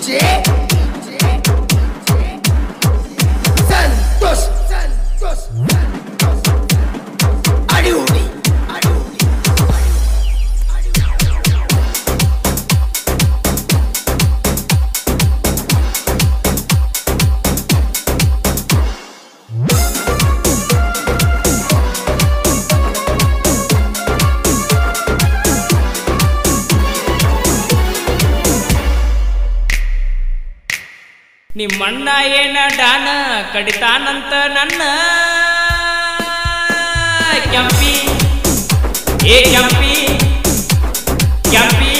dick. ನಿಮ್ಮಣ್ಣ ಏನ ಡಾನ ಕಡಿತಾನಂತ ನನ್ನ ಕೆಂಪಿ. ಏ ಕೆಂಪಿ ಕೆಂಪಿ,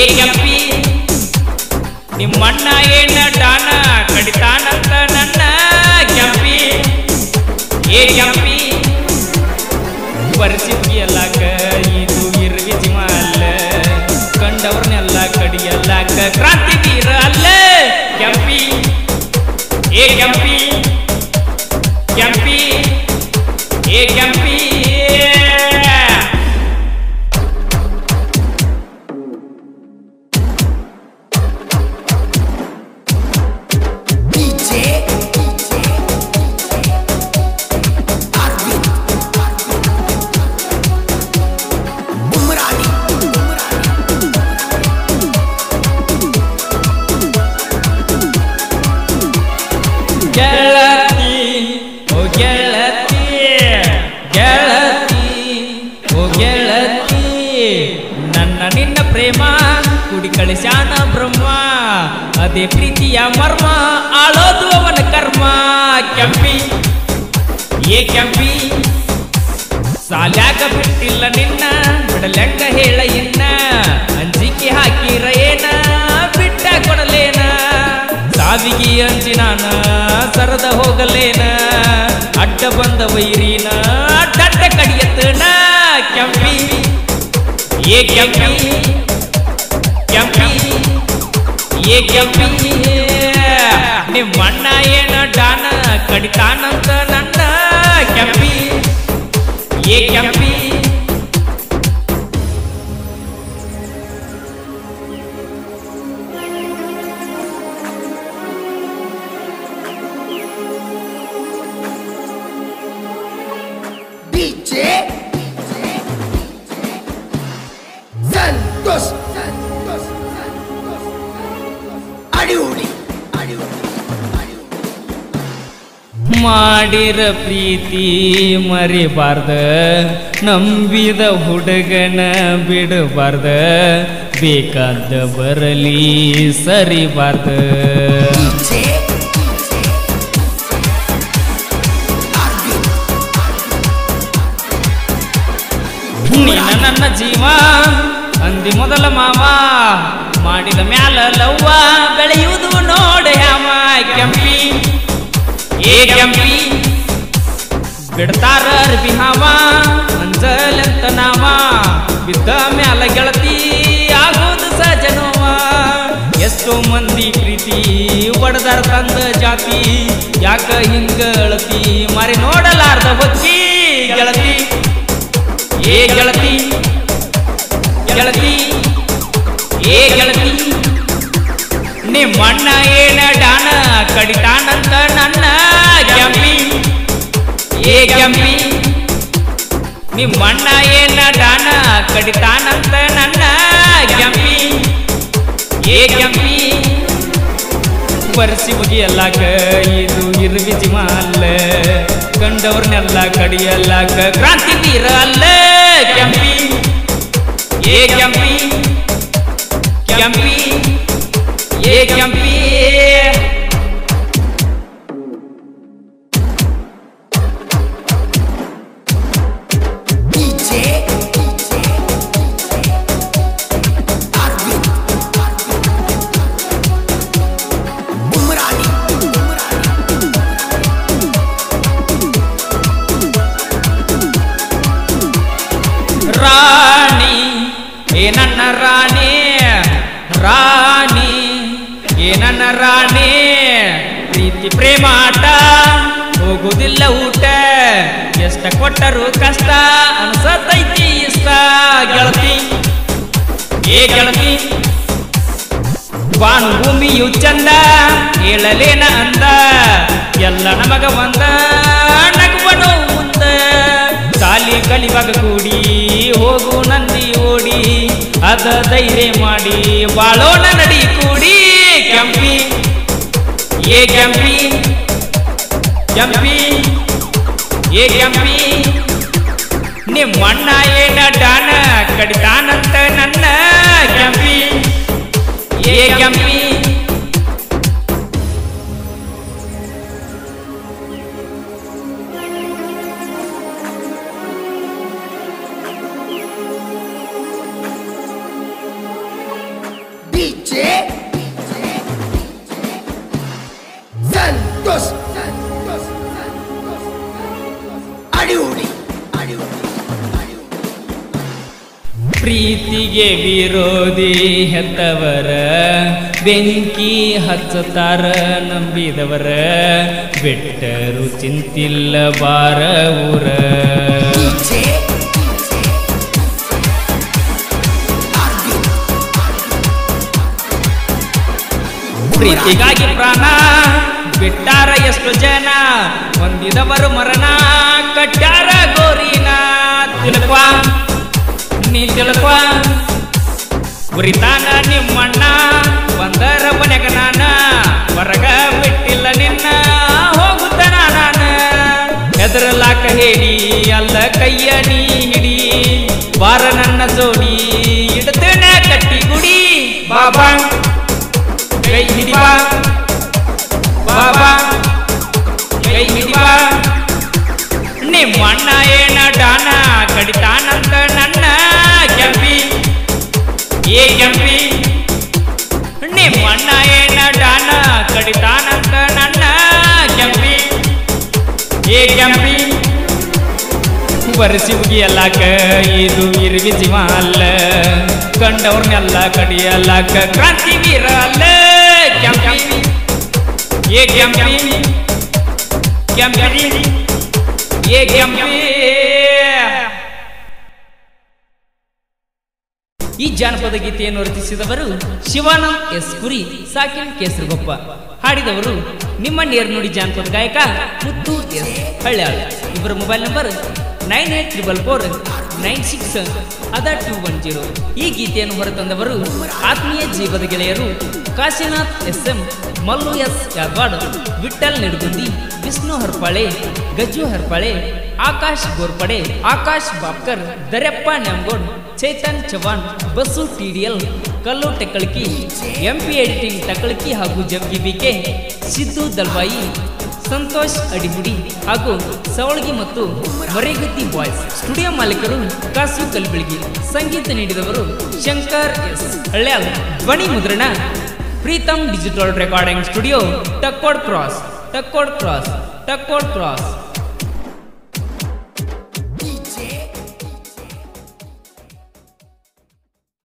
ಏ ಕೆಂಪಿ. ನಿಮ್ಮಣ್ಣ ಏನ ಡಾನ ಕಡಿತಾನಂತ ನನ್ನ ಕೆಂಪಿ. ಏ ಕೆಂಪಿ ಪರಿಸ್ಥಿತಿ ಎಲ್ಲಾಕ ಇದು ಇರ್ವಿ ಜೀವ ಅಲ್ಲ ಕಂಡವ್ರನ್ನೆಲ್ಲ ಕ್ರಾಂತಿ ವೀರ ಅಲ್ಲ. ಕೆಂಪಿ ಏ ಕೆಂಪಿ ಕೆಂಪಿ ಏ ಕೆಂಪಿ ಗೆಳತಿ, ಓ ಗೆಳತಿ ಗೆಳತಿ, ಓ ಗೆಳತಿ, ನನ್ನ ನಿನ್ನ ಪ್ರೇಮ ಕುಡಿ ಕಳಿಸ್ಯಾನ ಬ್ರಹ್ಮ, ಅದೇ ಪ್ರೀತಿಯ ಮರ್ಮ, ಆಳೋದು ಅವನ ಕರ್ಮ. ಕೆಂಪಿ, ಏ ಕೆಂಪಿ, ಸಾಲ್ಯಾಗ ಬಿಟ್ಟಿಲ್ಲ ನಿನ್ನ ಬಿಡಲೆಂಗ ಹೇಳ ಇನ್ನ, ಅಂಜಿಕೆ ಹಾಕಿರ ಏನ ಬಿಟ್ಟ ಕೊಡಲೇನ, ಸಾವಿಗೆ ಅಂಜಿ ನಾನ ಸರದ ಹೋಗಲೇನ? ಅಡ್ಡ ಬಂದ ವೈರಿನ ಅಡ್ಡ ಕಡಿಯತ್ತನ? ಕೆಂಪಿ. ಏ ಕೆಂಪಿ. ಕೆಂಪಿ. ಏ ಕೆಂಪಿ. ನಿಮ್ಮಣ್ಣ ಏನ ಡಾನ ಕಡಿತಾನಂತ ನನ್ನ ಕೆಂಪಿ. ಏ ಕೆಂಪಿ. ಮಾಡಿರ ಪ್ರೀತಿ ಮರಿಬಾರ್ದ ನಂಬಿದ ಹುಡುಗನ ಬಿಡಬಾರ್ದ ಬೇಕಾದ ಬರಲಿ ಸರಿಬಾರ್ದ DJ ಅರವಿಂದ್ ನೀನ ನನ್ನ ಜೀವ ಅಂದಿ ಮೊದಲ ಮಾವ ಮಾಡಿದ ಮ್ಯಾಲ ಲವ್ವ ಬೆಳೆಯುವುದು ನೋಡ ಯಾವ ಕೆಂಪಿ ಏ ಕೆಂಪಿ ಬಿಡ್ತಾರ ಬಿಹಾವ ಮಂಜಲಂತ ನಾವ. ಬಿದ್ದ ಮ್ಯಾಲ ಗೆಳತಿ ಆಗೋದು ಸಜನವ. ಎಷ್ಟೋ ಮಂದಿ ಪ್ರೀತಿ ಒಡದಾರ ತಂದ ಜಾತಿ. ಯಾಕ ಹಿಂಗಳತಿ ಮಾರಿ ನೋಡಲಾರ್ದ ಹೊಕ್ಕಿ ಗೆಳತಿ. ಏ ಗೆಳತಿ ಗೆಳತಿ, ಏ ಗೆಳತಿ. ನಿಮ್ಮಣ್ಣ ಏನ ಡಾನ ಕಡಿತಾನಂತ ನನ್ನ ಕೆಂಪಿ ಏ ಕೆಂಪಿ ನಿಮ್ಮಣ್ಣ ಏನ ಡಾನ ಕಡಿತಾನಂತ ನನ್ನ ಕೆಂಪಿ ಏ ಕೆಂಪಿ ಬರ್ಸಿ ಮುಗಿಯಲ್ಲಾಕ ಇದು ಇರುವಿ ಜೀವ ಅಲ್ಲ ಕಂಡವ್ರನ್ನೆಲ್ಲ ಕಡಿಯಲ್ಲಾಕ ಕ್ರಾಂತಿ ವೀರ ಅಲ್ಲ ಕೆಂಪಿ ಏ ಕೆಂಪಿ ಕೆಂಪಿ ಏ ಕೆಂಪಿ DJ ಅರವಿಂದ್ ಉಮ್ರಾಣಿ ರಾಣಿ ಏ ನನ್ನ ರಾಣಿ ರಾಣಿ ಆಟ ಹೋಗುದಿಲ್ಲ ಊಟ. ಎಷ್ಟ ಕೊಟ್ಟರು ಕಷ್ಟ. ಅನ್ಸತೈತಿ ಇಷ್ಟ. ಗೆಳತಿ. ಏ ಗೆಳತಿ. ಬಾನು ಭೂಮಿಯು ಚಂದ. ಹೇಳಲೇನ ಅಂದ. ಎಲ್ಲ ನಮಗ ಒಂದ. ನಗುವನು ಮುಂದ ಸಾಲಿ ಕಲಿವಾಗ ಕೂಡಿ ಹೋಗು ನಂದಿ ಓಡಿ. ಅದ ಧೈರ್ಯ ಮಾಡಿ ಬಾಳೋಣ ನಡಿ ಕೂಡಿ ಕೆಂಪಿ. ಏ ಕೆಂಪಿ ಕೆಂಪಿ ಏ ಕೆಂಪಿ ನಿಮ್ಮಣ್ಣ ಏನ ಡಾನ ಕಡಿತಾನಂತ ನನ್ನ ಕೆಂಪಿ? ಏ ಕೆಂಪಿ ಪ್ರೀತಿಗೆ ವಿರೋಧಿ ಹೆತ್ತವರ, ಬೆಂಕಿ ಹಚ್ಚತಾರ ನಂಬಿದವರ, ಬೆಟ್ಟರು ಚಿಂತಿಲ್ಲ ಬಾರ ಊರ. ಪ್ರೀತಿಗಾಗಿ ಪ್ರಾಣ, ಬಿಟ್ಟಾರ ಎಷ್ಟು ಜನ, ಹೊಂದಿದವರು ಮರಣ, ಕಟ್ಟಾರ ಗೋರಿನ ತಿಳ್ಕೊ ನೀ ತಿಳ್ಕೊ. ಉರಿತಾನ ನಿಮ್ಮಣ್ಣ, ಬಂದರ ಮನೆಗ ನಾನ, ಹೊರಗ ಬಿಟ್ಟಿಲ್ಲ ನಿನ್ನ, ಹೋಗುತ್ತಾನ ನಾನು. ಹೆದರಲಾಕ ಹೇಳಿ, ಅಲ್ಲ ಕೈಯ ಏ ಕೆಂಪಿ ಬರಸಿ ಎಲ್ಲಾಕ ಇದು ಇರುವಿ ಜೀವ ಅಲ್ಲ. ಕಂಡವ್ರನ್ನೆಲ್ಲ ಕಡಿಯಲ್ಲಾಕ ಕ್ರಾಂತಿ ವೀರ ಅಲ್ಲ ಈ ಜಾನಪದ ಗೀತೆಯನ್ನು ರಚಿಸಿದವರು ಶಿವಾನಂದ್ ಎಸ್. ಕುರಿ, ಸಾಕಿನ್ ಕೇಸರಗೊಪ್ಪ. ಹಾಡಿದವರು ನಿಮ್ಮ ನೇರ್ ನುಡಿ ಜಾನಪದ ಗಾಯಕ ಮುತ್ತು ಎಸ್ ಹಳ್ಯಾಳ್ ಇವರ mobile number nine eight triple four nine six ಅದ ಟೂ ಒನ್ ಜೀರೋ ಈ ಗೀತೆಯನ್ನು ಹೊರತಂದವರು ಆತ್ಮೀಯ ಜೀವದ ಗೆಳೆಯರು Kashinath S M Mallu S Yadwad Vithal Nidugundi, Vishnu Harpale Gajju Harpale, Akash Gorpade, Akash Babkar Dareppa Nyamgod, Chetan Chavan Basu TDL Kallu Tekkalaki MP editing Takkalaki ಹಾಗೂ Jaggi BK Siddu Dalwai Santosh Adigudi ಹಾಗೂ ಸವಳಗಿ ಮತ್ತು ಮರೆಗತಿ boys studio ಮಾಲೀಕರು ಕಾಸು ಕಲ್ಬೆಳಗಿ. ಸಂಗೀತ ನೀಡಿದವರು ಶಂಕರ್ ಎಸ್. ಹಳ್ಯಾಲ್ ಧ್ವನಿ ಮುದ್ರಣ Pritam digital recording studio Takkod cross Takkod cross Takkod cross